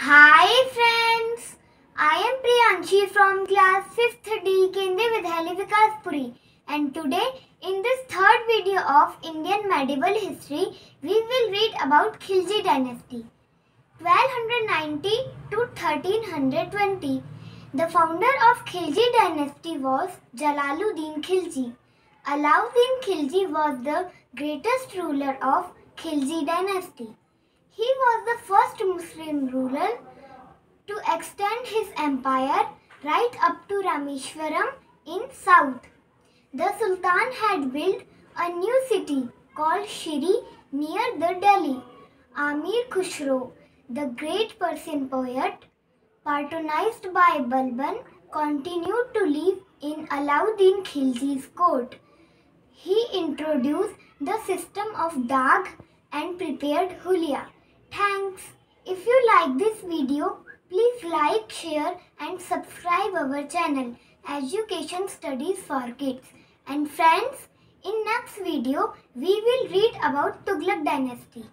Hi friends, I am Priyanshi from class 5th D Kendriya Vidyalaya Vikaspuri and today in this third video of Indian medieval history we will read about Khilji dynasty 1290 to 1320. The founder of Khilji dynasty was Jalaluddin Khilji. Alauddin Khilji was the greatest ruler of Khilji dynasty. He was the first Muslim ruler to extend his empire right up to Rameshwaram in south. The Sultan had built a new city called Shiri near the Delhi. Amir Khusro, the great Persian poet, patronized by Balban, continued to live in Alauddin Khilji's court. He introduced the system of Dag and prepared Hulia. Thanks. If you like this video, please like, share and subscribe our channel Education Studies for Kids. And friends, in next video, we will read about Tughlaq dynasty.